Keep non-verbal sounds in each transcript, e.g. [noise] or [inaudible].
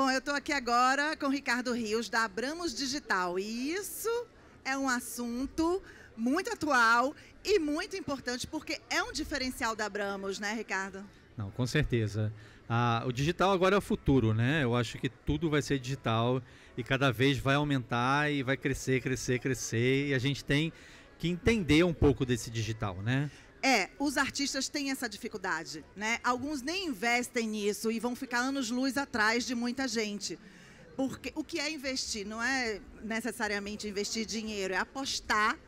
Bom, eu estou aqui agora com Ricardo Rios, da Abramos Digital. E isso é um assunto muito atual e muito importante, porque é um diferencial da Abramos, né, Ricardo? Não, com certeza. Ah, o digital agora é o futuro, né? Eu acho que tudo vai ser digital e cada vez vai aumentar e vai crescer, crescer, crescer. E a gente tem que entender um pouco desse digital, né? É, os artistas têm essa dificuldade, né? Alguns nem investem nisso e vão ficar anos-luz atrás de muita gente. Porque o que é investir? Não é necessariamente investir dinheiro, é apostar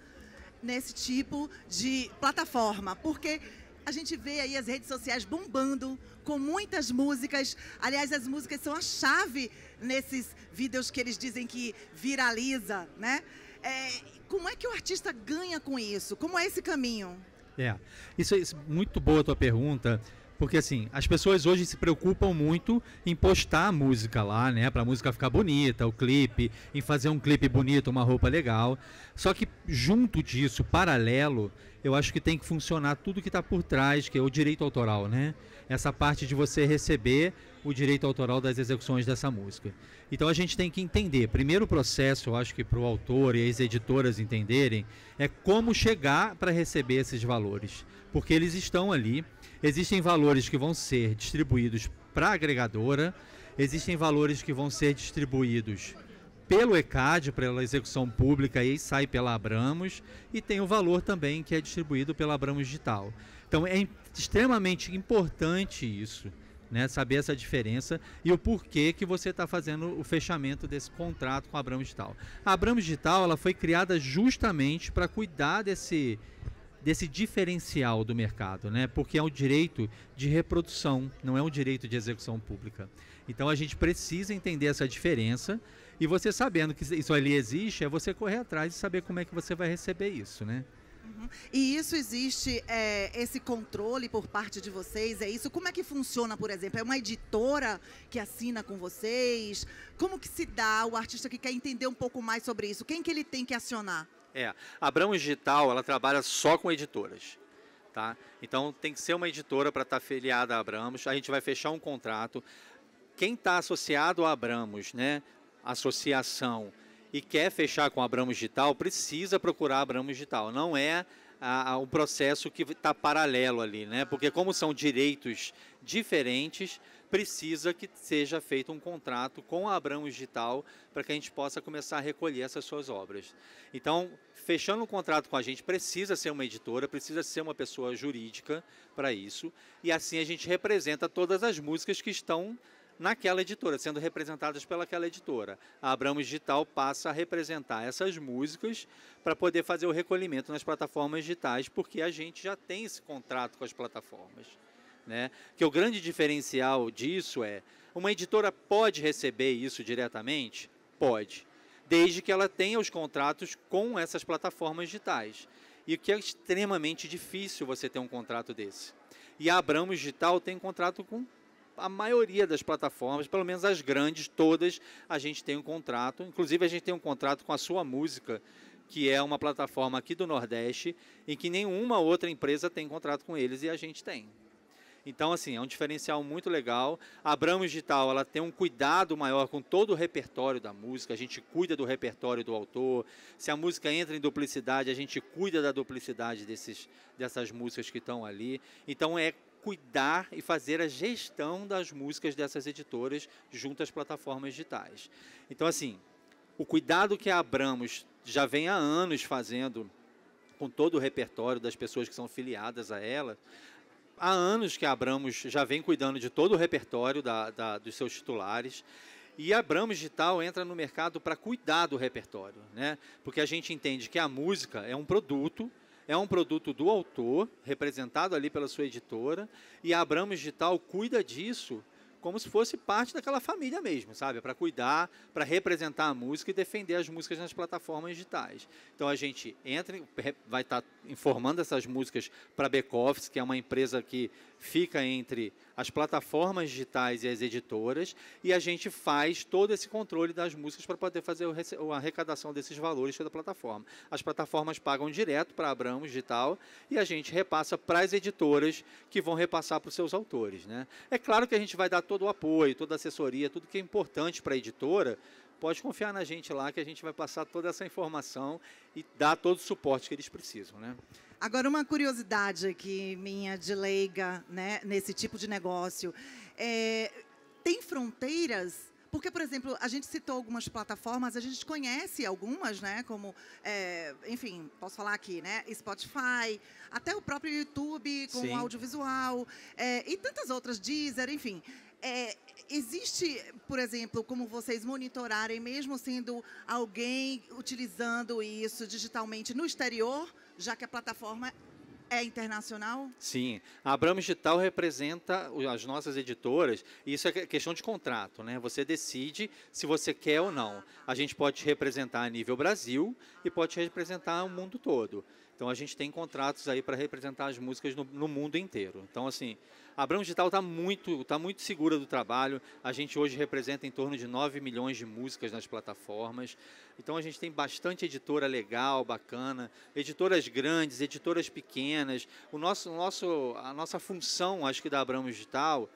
nesse tipo de plataforma. Porque a gente vê aí as redes sociais bombando com muitas músicas. Aliás, as músicas são a chave nesses vídeos que eles dizem que viraliza, né? É, como é que o artista ganha com isso? Como é esse caminho? É, isso é muito boa a tua pergunta, porque assim, as pessoas hoje se preocupam muito em postar a música lá, né, pra música ficar bonita, o clipe, em fazer um clipe bonito, uma roupa legal. Só que junto disso, paralelo, eu acho que tem que funcionar tudo que está por trás, que é o direito autoral, né? Essa parte de você receber o direito autoral das execuções dessa música. Então a gente tem que entender. Primeiro processo, eu acho que para o autor e as editoras entenderem, é como chegar para receber esses valores. Porque eles estão ali. Existem valores que vão ser distribuídos para a agregadora, existem valores que vão ser distribuídos pelo ECAD, pela execução pública, e sai pela Abramos, e tem o valor também que é distribuído pela Abramos Digital. Então é extremamente importante isso, né, saber essa diferença e o porquê que você está fazendo o fechamento desse contrato com a Abramos Digital. A Abramos Digital ela foi criada justamente para cuidar desse desse diferencial do mercado, né? Porque é um direito de reprodução, não é um direito de execução pública. Então a gente precisa entender essa diferença e você sabendo que isso ali existe, é você correr atrás e saber como é que você vai receber isso, né? Uhum. E isso existe, é, esse controle por parte de vocês? É isso? Como é que funciona, por exemplo? É uma editora que assina com vocês? Como que se dá o artista que quer entender um pouco mais sobre isso? Quem que ele tem que acionar? É, a Abrão Digital, ela trabalha só com editoras. Tá? Então tem que ser uma editora para estar tá afiliada a Abramos. A gente vai fechar um contrato. Quem está associado a Abramos, né, associação, e quer fechar com a Abramos Digital, precisa procurar a Abramos Digital. Não é a, a, um processo que está paralelo ali, né? Porque como são direitos diferentes, precisa que seja feito um contrato com a Abramos Digital para que a gente possa começar a recolher essas suas obras. Então, fechando um contrato com a gente, precisa ser uma editora, precisa ser uma pessoa jurídica para isso, e assim a gente representa todas as músicas que estão naquela editora, sendo representadas pelaquela editora. A Abramos Digital passa a representar essas músicas para poder fazer o recolhimento nas plataformas digitais, porque a gente já tem esse contrato com as plataformas. Né? Que o grande diferencial disso é, uma editora pode receber isso diretamente? Pode, desde que ela tenha os contratos com essas plataformas digitais. E que é extremamente difícil você ter um contrato desse. E a Abramos Digital tem contrato com a maioria das plataformas, pelo menos as grandes, todas, a gente tem um contrato. Inclusive, a gente tem um contrato com a Sua Música, que é uma plataforma aqui do Nordeste, em que nenhuma outra empresa tem contrato com eles e a gente tem. Então, assim, é um diferencial muito legal. A Abramos Digital, ela tem um cuidado maior com todo o repertório da música. A gente cuida do repertório do autor. Se a música entra em duplicidade, a gente cuida da duplicidade desses, dessas músicas que estão ali. Então, é cuidar e fazer a gestão das músicas dessas editoras junto às plataformas digitais. Então, assim, o cuidado que a Abramos já vem há anos fazendo com todo o repertório das pessoas que são filiadas a ela, há anos que a Abramos já vem cuidando de todo o repertório da, da, dos seus titulares. E a Abramos Digital entra no mercado para cuidar do repertório, né? Porque a gente entende que a música é um produto, é um produto do autor, representado ali pela sua editora, e a Abramos Digital cuida disso como se fosse parte daquela família mesmo, sabe? Para cuidar, para representar a música e defender as músicas nas plataformas digitais. Então a gente entra, vai estar tá informando essas músicas para a Backoffice, que é uma empresa que fica entre as plataformas digitais e as editoras, e a gente faz todo esse controle das músicas para poder fazer a arrecadação desses valores da plataforma. As plataformas pagam direto para a Abramos Digital e a gente repassa para as editoras que vão repassar para os seus autores. Né? É claro que a gente vai dar todo o apoio, toda a assessoria, tudo que é importante para a editora, pode confiar na gente lá que a gente vai passar toda essa informação e dar todo o suporte que eles precisam, né? Agora, uma curiosidade aqui minha de leiga, né, nesse tipo de negócio. É, tem fronteiras porque, por exemplo, a gente citou algumas plataformas, a gente conhece algumas, né? Como, é, enfim, posso falar aqui, né? Spotify, até o próprio YouTube com Sim. audiovisual, é, e tantas outras, Deezer, enfim. É, existe, por exemplo, como vocês monitorarem, mesmo sendo alguém utilizando isso digitalmente no exterior, já que a plataforma é internacional? Sim. A Abramos Digital representa as nossas editoras, e isso é questão de contrato, né? Você decide se você quer ou não. A gente pode representar a nível Brasil e pode representar o mundo todo. Então a gente tem contratos aí para representar as músicas no, no, mundo inteiro. Então, assim, a Abrão Digital está muito, tá muito segura do trabalho. A gente hoje representa em torno de 9 milhões de músicas nas plataformas. Então a gente tem bastante editora legal, bacana, editoras grandes, editoras pequenas. O nosso, o nosso, a nossa função, acho que da Abrão Digital,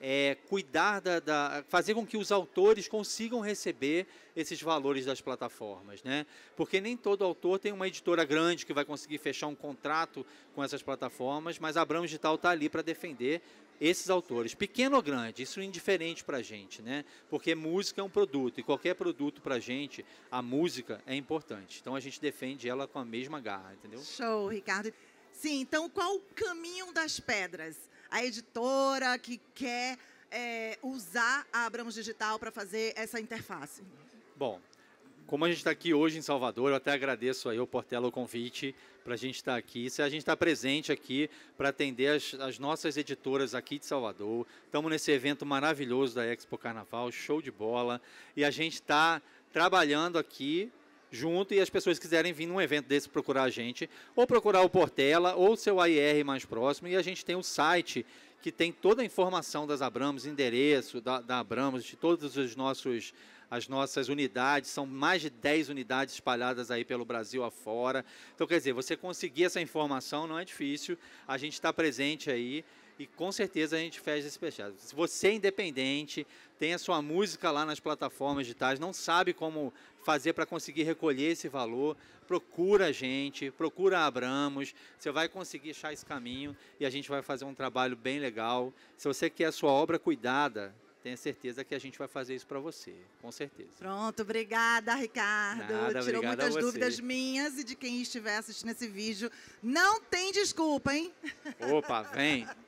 é, cuidar da, da, fazer com que os autores consigam receber esses valores das plataformas, né? Porque nem todo autor tem uma editora grande que vai conseguir fechar um contrato com essas plataformas, mas a Abrão Digital está ali para defender esses autores, pequeno ou grande, isso é indiferente para a gente, né? Porque música é um produto e qualquer produto para a gente, a música é importante. Então a gente defende ela com a mesma garra, entendeu? Show, Ricardo. Sim, então qual o caminho das pedras? A editora que quer é, usar a Abramos Digital para fazer essa interface? Bom, como a gente está aqui hoje em Salvador, eu até agradeço aí ao Portela o convite para a gente estar tá aqui. Se a gente está presente aqui para atender as, as, nossas editoras aqui de Salvador. Estamos nesse evento maravilhoso da Expo Carnaval, show de bola. E a gente está trabalhando aqui junto e as pessoas quiserem vir num evento desse procurar a gente, ou procurar o Portela, ou seu AIR mais próximo, e a gente tem o um site que tem toda a informação das Abramos, endereço da, da Abramos, de todos os nossos as nossas unidades, são mais de 10 unidades espalhadas aí pelo Brasil afora. Então, quer dizer, você conseguir essa informação não é difícil, a gente está presente aí e com certeza a gente fecha esse fechado. Se você é independente, tem a sua música lá nas plataformas digitais, não sabe como fazer para conseguir recolher esse valor, procura a gente, procura a Abramos, você vai conseguir achar esse caminho e a gente vai fazer um trabalho bem legal. Se você quer a sua obra cuidada, tenha certeza que a gente vai fazer isso para você, com certeza. Pronto, obrigada, Ricardo. Nada, Tirou muitas dúvidas minhas e de quem estiver assistindo esse vídeo. Não tem desculpa, hein? Opa, vem. [laughs]